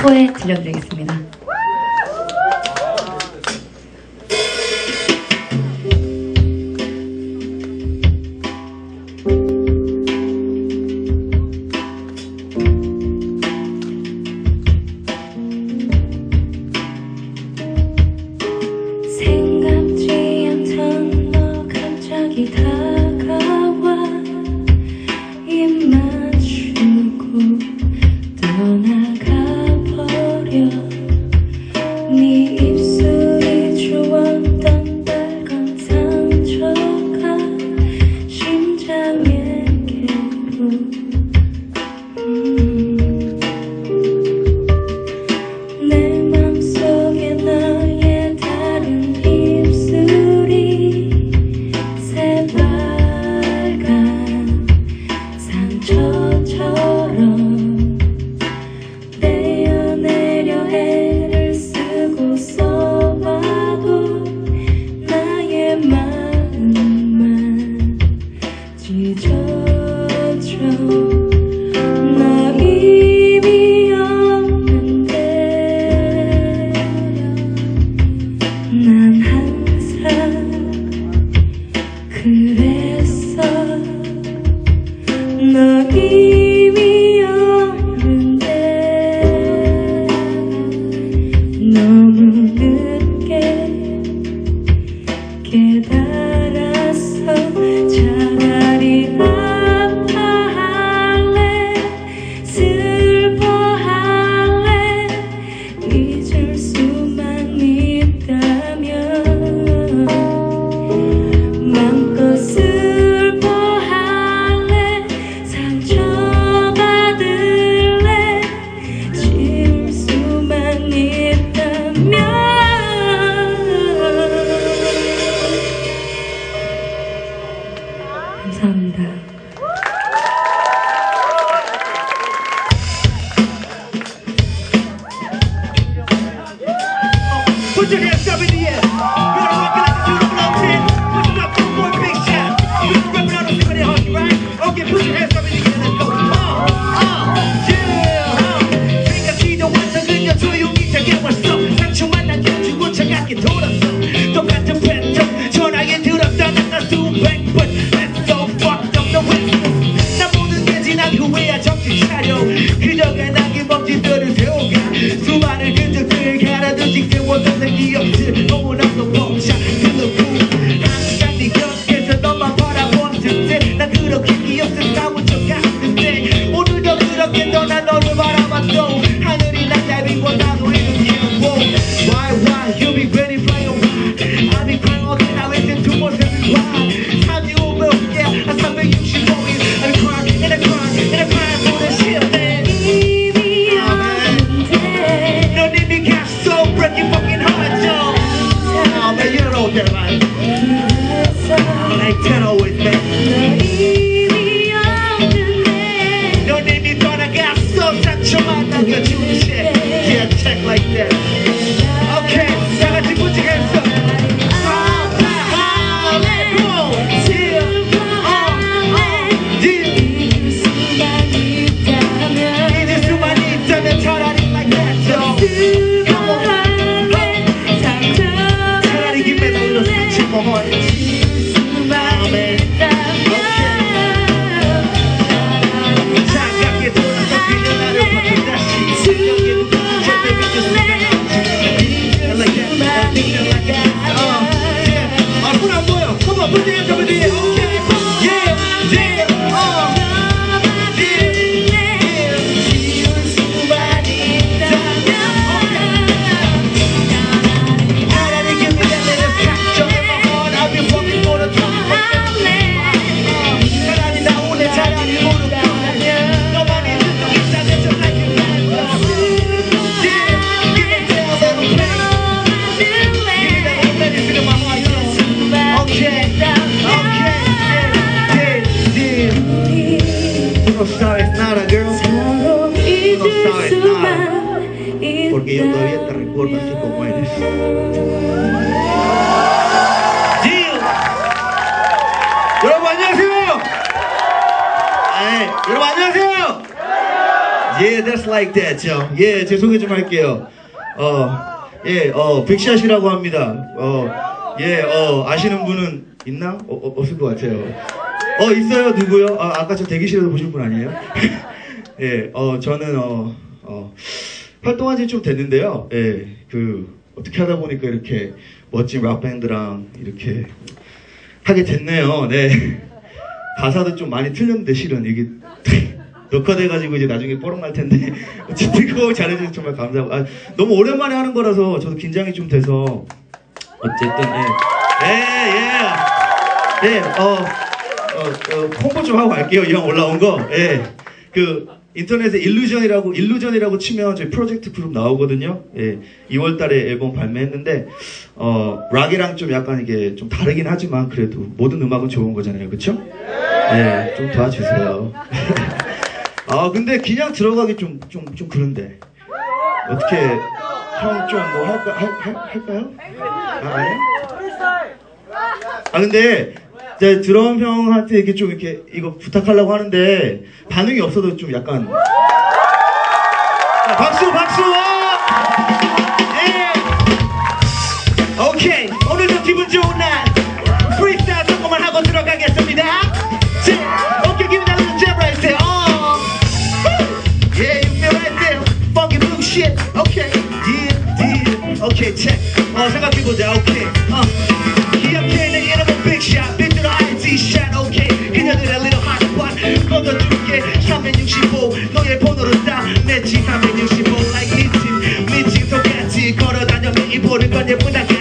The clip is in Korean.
포에 들려드리겠습니다. 다가와 입 맞추고 떠나가 yo todavía te recuerdo así como eres. 여러분 안녕하세요. 여러분 안녕하세요. Yeah, that's like that, 형. 예, 제 소개 좀 할게요. 어, 예, 어, 빅샷이라고 합니다. 어, 예, 어, 아시는 분은 있나? 어, 어, 없을 것 같아요. 어, 있어요, 누구요? 아, 아까 저 대기실에서 보신 분 아니에요? 예, 어, 저는, 어, 어, 활동한 지 좀 됐는데요. 예, 그, 어떻게 하다 보니까 이렇게 멋진 락밴드랑 이렇게 하게 됐네요. 네. 가사도 좀 많이 틀렸는데 실은 이게 녹화돼가지고 이제 나중에 뽀록 날 텐데. 어쨌든 그거 잘해주셔서 정말 감사하고. 아, 너무 오랜만에 하는 거라서 저도 긴장이 좀 돼서. 어쨌든 예예예어 어, 어, 홍보 좀 하고 갈게요. 이형 올라온 거예그 인터넷에 일루전이라고 일루전이라고 치면 저희 프로젝트 그룹 나오거든요 예 2월달에 앨범 발매했는데 어 락이랑 좀 약간 이게 좀 다르긴 하지만 그래도 모든 음악은 좋은 거잖아요 그쵸? 예좀 도와주세요 아 근데 그냥 들어가기 좀 좀 좀 그런데 어떻게 형 좀 뭐 할까 할, 할, 할까요? 아 아니야? 아 근데 이제 드럼 형한테 이렇게 좀 이렇게 이거 부탁하려고 하는데 반응이 없어도 좀 약간. 자, 박수 박수! 예! 오케이 coño puta que